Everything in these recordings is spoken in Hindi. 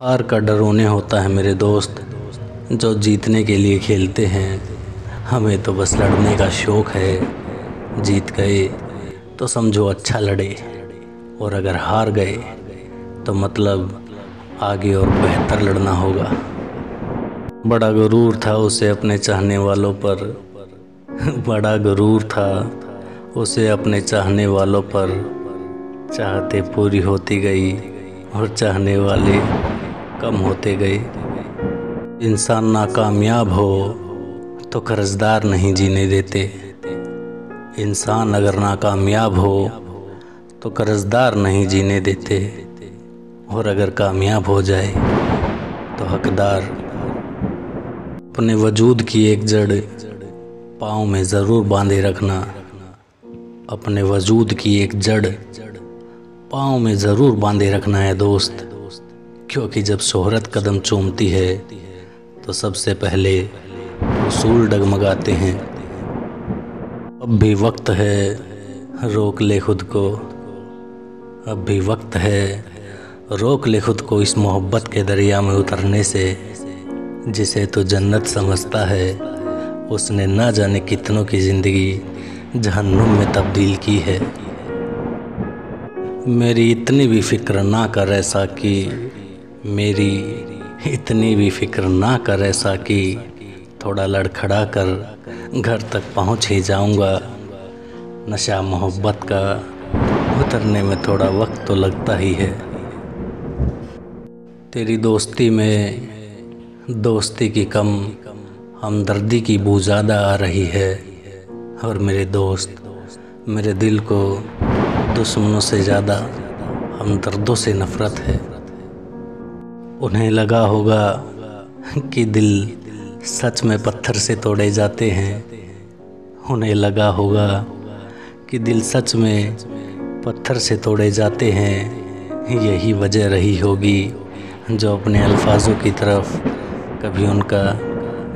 हार का डर उन्हें होता है मेरे दोस्त, जो जीतने के लिए खेलते हैं। हमें तो बस लड़ने का शौक़ है, जीत गए तो समझो अच्छा लड़े, और अगर हार गए तो मतलब आगे और बेहतर लड़ना होगा। बड़ा गुरूर था उसे अपने चाहने वालों पर। बड़ा गुरूर था उसे अपने चाहने वालों पर। चाहते पूरी होती गई और चाहने वाले कम होते गए। इंसान नाकामयाब हो तो कर्जदार नहीं जीने देते। इंसान अगर नाकामयाब हो तो कर्जदार नहीं जीने देते। और अगर कामयाब हो जाए तो हकदार। अपने वजूद की एक जड़ पाँव में ज़रूर बांधे रखना। अपने वजूद की एक जड़ पाँव में ज़रूर बांधे रखना है दोस्त। क्योंकि जब शोहरत कदम चूमती है तो सबसे पहले उसूल डगमगाते हैं। अब भी वक्त है, रोक ले खुद को। अब भी वक्त है, रोक ले खुद को इस मोहब्बत के दरिया में उतरने से, जिसे तो जन्नत समझता है। उसने ना जाने कितनों की ज़िंदगी जहन्नुम में तब्दील की है। मेरी इतनी भी फ़िक्र ना कर ऐसा कि मेरी इतनी भी फ़िक्र ना कर ऐसा कि थोड़ा लड़खड़ा कर घर तक पहुँच ही जाऊँगा। नशा मोहब्बत का उतरने में थोड़ा वक्त तो लगता ही है। तेरी दोस्ती में दोस्ती की कम, हमदर्दी की बू ज़्यादा आ रही है और मेरे दोस्त मेरे दिल को दुश्मनों से ज़्यादा, हमदर्दों से नफ़रत है। उन्हें लगा होगा कि दिल सच में पत्थर से तोड़े जाते हैं। उन्हें लगा होगा कि दिल सच में पत्थर से तोड़े जाते हैं। यही वजह रही होगी जो अपने अल्फाजों की तरफ़ कभी उनका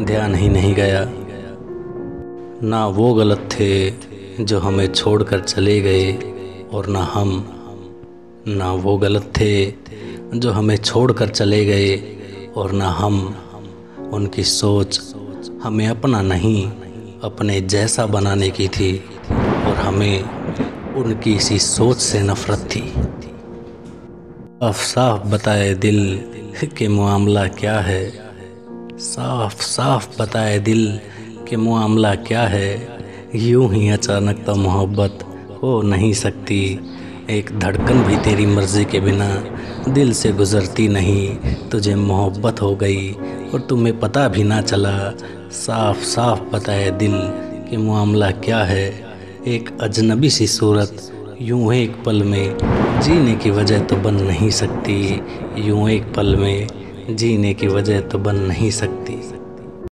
ध्यान ही नहीं गया। ना वो गलत थे जो हमें छोड़कर चले गए और ना हम, ना वो गलत थे जो हमें छोड़कर चले गए और न हम, उनकी सोच हमें अपना नहीं, अपने जैसा बनाने की थी और हमें उनकी इसी सोच से नफ़रत थी। साफ़ साफ़ बताए दिल के मामला क्या है? साफ़ साफ़ बताए दिल के मामला क्या है? यूँ ही अचानक तो मोहब्बत हो नहीं सकती। एक धड़कन भी तेरी मर्ज़ी के बिना दिल से गुज़रती नहीं। तुझे मोहब्बत हो गई और तुम्हें पता भी ना चला। साफ़ साफ़ पता है दिल कि मामला क्या है। एक अजनबी सी सूरत यूँ एक पल में जीने की वजह तो बन नहीं सकती। यूँ एक पल में जीने की वजह तो बन नहीं सकती।